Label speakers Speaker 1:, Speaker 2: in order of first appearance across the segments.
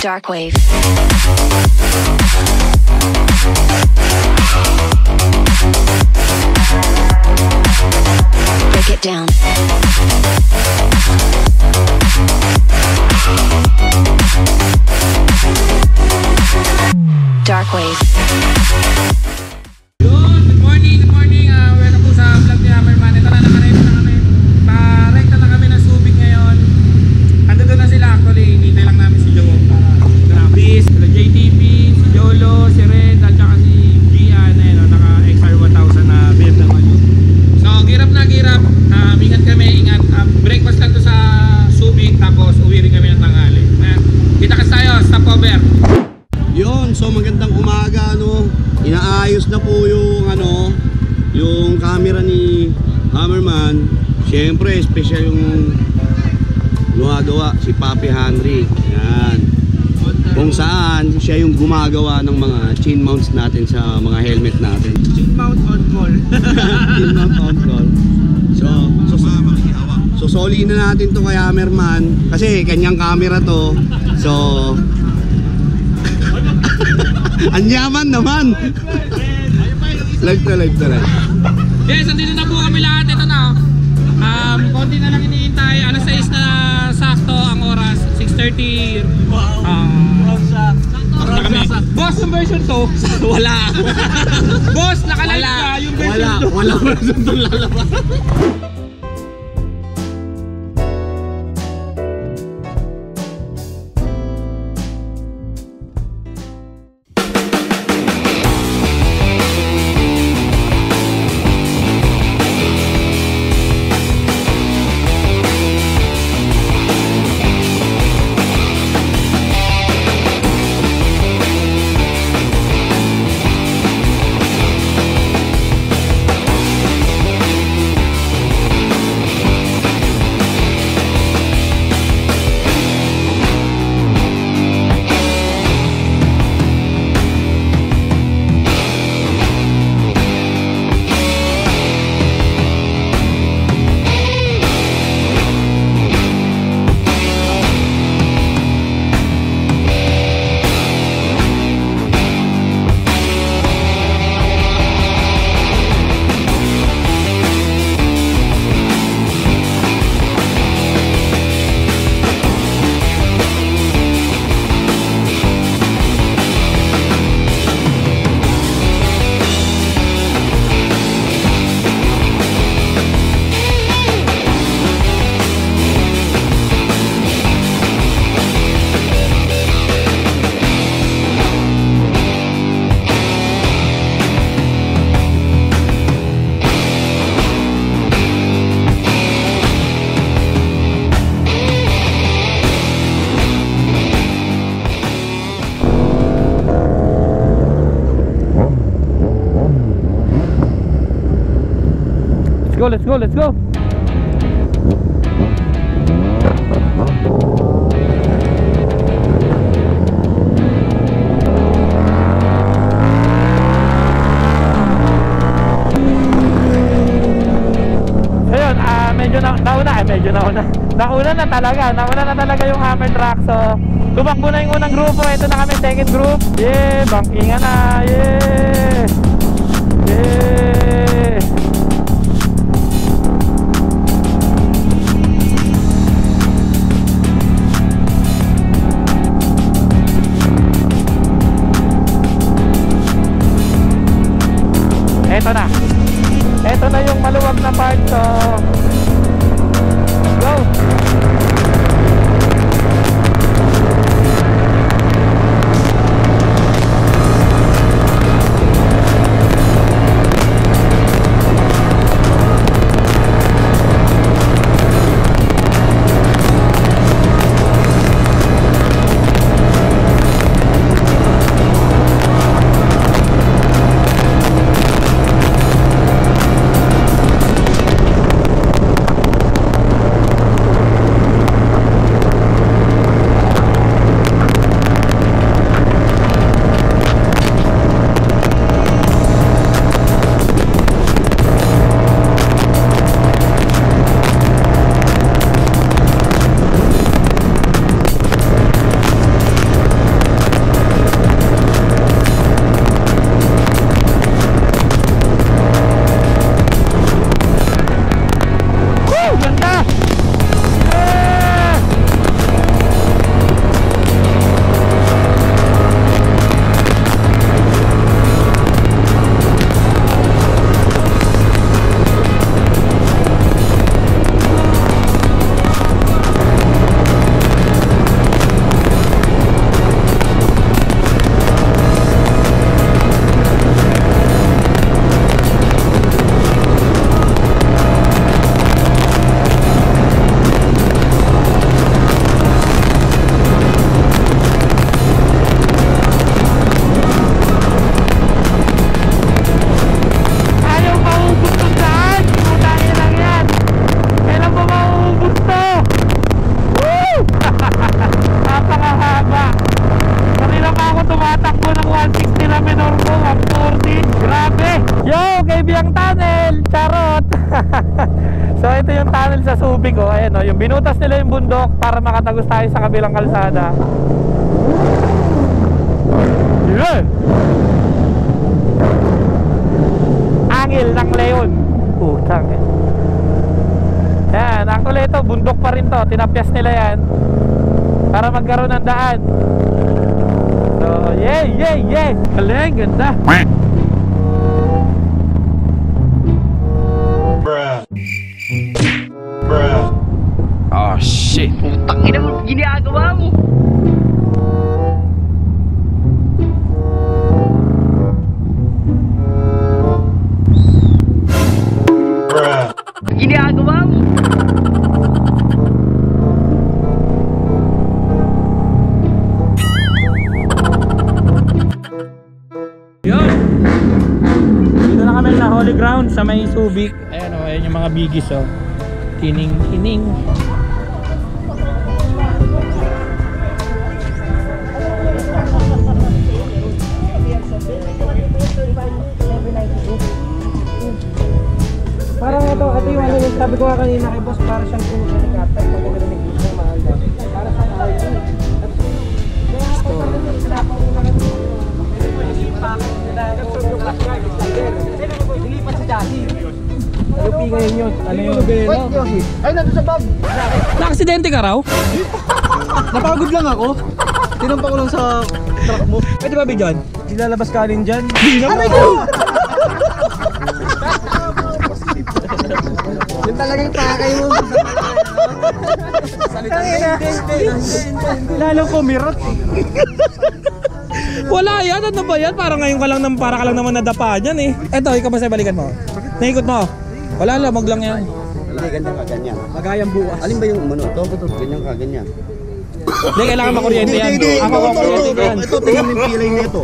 Speaker 1: Darkwave. Break it down. Darkwave.
Speaker 2: Good morning, good morning.
Speaker 3: Yun, so magandang umaga no. Inaayos na po yung ano, yung camera ni Hammerman. Siyempre, special yung gumagawa si Papi Henry. Yan. Kung saan siya yung gumagawa ng mga chin mounts natin sa mga helmet natin.
Speaker 2: Chin mount on call.
Speaker 3: chin mount on call. So, so, so soli na natin to kay Hammerman kasi kanyang camera to. So, Anyaman naman. live to live to live.
Speaker 2: Yes, andito na po kami lahat. Ito na. oh. Um, konti na lang iniintay. Alas 6 na sakto ang oras. 6.30. Um, na kami. Boss, yung version 2, wala. Boss, nakalive ka yung version
Speaker 3: Wala,
Speaker 2: 2.
Speaker 3: wala version to lalabas.
Speaker 2: Go, let's go, ah eh, medyo nauna. Nauna na talaga, nauna na talaga yung hammer truck. So, tumakbo na yung unang grupo. Ito na kami, second group. Yeah, bankingan na. Yeah. Tunnel! Charot! so ito yung tunnel sa Subic oh. Ayan oh, yung binutas nila yung bundok para makatagos tayo sa kabilang kalsada. Yeah! Angil ng Leon. Putang eh. Yan, actually ito, bundok pa rin to. Tinapyas nila yan. Para magkaroon ng daan. So, yeah, yeah, yeah. Galing, ganda.
Speaker 4: Ginagawa mo.
Speaker 2: Yun. Dito na kami sa Holy Ground sa may Subic. Ayan o, ayan yung mga bigis o. Tining, tining.
Speaker 5: Parang ano yung ko nga kanina kay boss, para siyang puno sa helicopter pag ng ng mahal daw. Para sa RV. Nilipat si Jackie. Lupi ngayon yun. Ano yun?
Speaker 6: Ay, nandun sa bag.
Speaker 2: Nakaksidente ka raw?
Speaker 6: Napagod lang ako. Tinampa ko lang sa truck mo.
Speaker 2: Pwede ba bigyan?
Speaker 6: Ilalabas kanin dyan.
Speaker 2: Aray
Speaker 6: Yun talaga yung pakay mo. Salita Lalo kumirot.
Speaker 2: Wala yan, ano ba yan? Parang ngayon ka lang, nam- para ka lang naman nadapa dyan eh. Eto, ikaw ba sa balikan mo? Naikot mo? Wala, lang yan.
Speaker 3: Hindi, ganyan ka, ganyan.
Speaker 6: Magayang buwas.
Speaker 3: Alin ba yung umano? Ito, ito, ganyan ka, ganyan.
Speaker 2: Hindi, kailangan makuryente yan. Ako, ako kuryente yan.
Speaker 3: Ito, tingnan mo yung pilay nito.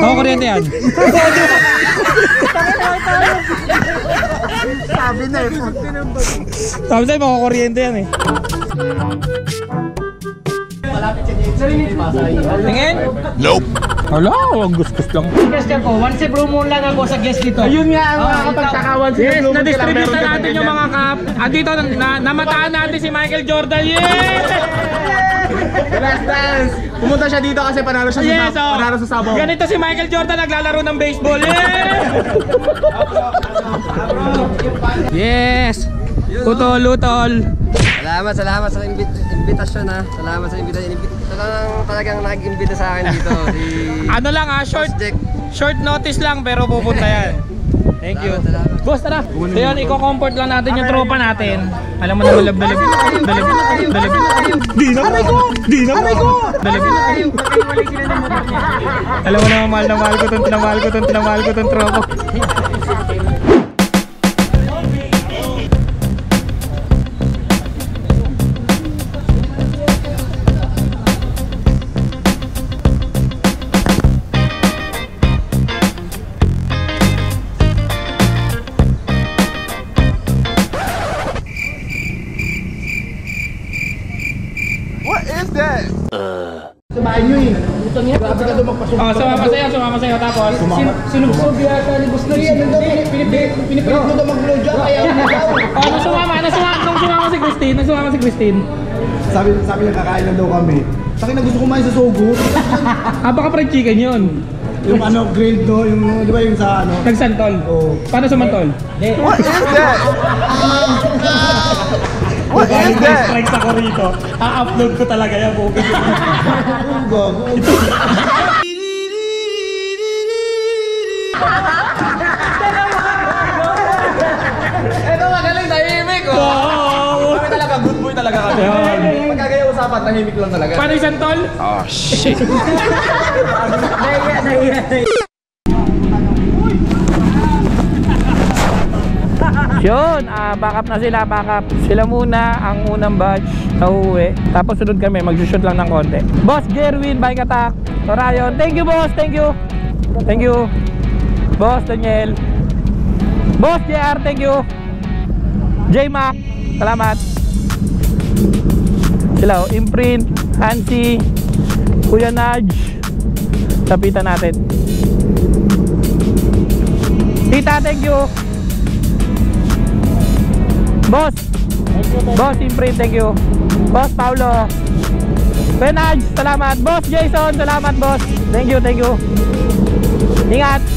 Speaker 2: Ako kuryente yan.
Speaker 6: Sabi na eh.
Speaker 2: Sabi sa'yo, ako kuryente yan eh. Tingin?
Speaker 1: Nope.
Speaker 2: Wala, ang gustos lang.
Speaker 5: Question ko, once a blue moon lang ako sa guest dito.
Speaker 6: Ayun nga ang nakakapagtakawan sa
Speaker 2: Yes, na-distribute na natin yung mga cup. At dito, na, namataan natin si Michael Jordan. Yeah!
Speaker 6: Last dance. Pumunta siya dito kasi panalo siya
Speaker 2: Yes,
Speaker 6: sa,
Speaker 2: oh.
Speaker 6: panalo sa sabaw.
Speaker 2: Ganito si Michael Jordan naglalaro ng baseball. Yeah! yes! Utol, utol.
Speaker 4: Salamat, salamat sa invit invitasyon ha. Salamat sa invitasyon. Invit talagang, talagang nag-invita sa akin dito. Si
Speaker 2: Ano lang ah, short short notice lang pero pupunta yan. Thank you. Boss, tara. So yun, i-comfort lang natin yung tropa natin. Alam mo na malab dalab. Dalab. Di na. Ko! Di na. Ko! Dalab. Alam mo na mahal na mahal ko tong tinamahal ko tong tinamahal ko tong tropa. Oh, sumama sa'yo, sumama sa'yo. Tapos,
Speaker 5: Sinubsob yata ni boss na yan. Pinipilit mo daw mag-blowjob kaya
Speaker 2: oh, nung sumama, nung sumama, nung sumama si Christine, nung sumama si Christine.
Speaker 6: Sabi, sabi niya kakain lang daw kami. Sa akin na gusto kumain sa Sogo.
Speaker 2: Ah, baka fried chicken yun.
Speaker 6: yung ano, grilled no, yung, di ba yung sa ano?
Speaker 2: Nagsantol.
Speaker 6: Oo.
Speaker 2: Paano sumantol?
Speaker 6: What is that? What is that?
Speaker 2: Strikes ako rito. A-upload ko talaga yan.
Speaker 6: Gago.
Speaker 2: Ito magaling, tahimik oh. Oo.
Speaker 6: Kami talaga, good boy talaga kami.
Speaker 2: Yun.
Speaker 6: Pagkagaya usapan, tahimik lang talaga.
Speaker 2: Paano yung santol?
Speaker 3: Oh shit.
Speaker 2: Yun, ah back up na sila, back up. Sila muna ang unang batch na uuwi. Tapos sunod kami, mag-shoot lang ng konti. Boss Gerwin, bike attack. Orion, thank you boss, thank you. Thank you. Boss Daniel. Boss JR, thank you. J salamat. Hello, imprint, Hansi, Kuya Nudge. Tapitan natin. Tita, thank you. Boss. Boss imprint, thank you. Boss Paulo. Benaj, salamat. Boss Jason, salamat boss. Thank you, thank you. Ingat.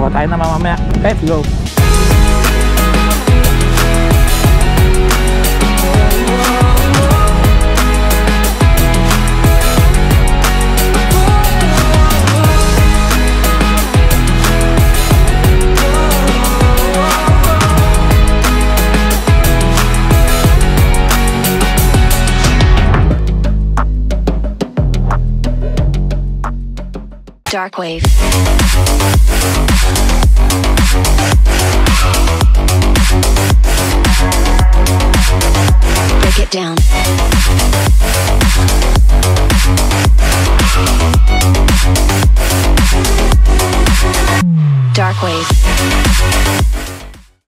Speaker 2: So, tayo na mamamaya. Let's go!
Speaker 1: Darkwave. Break it down. Darkwave.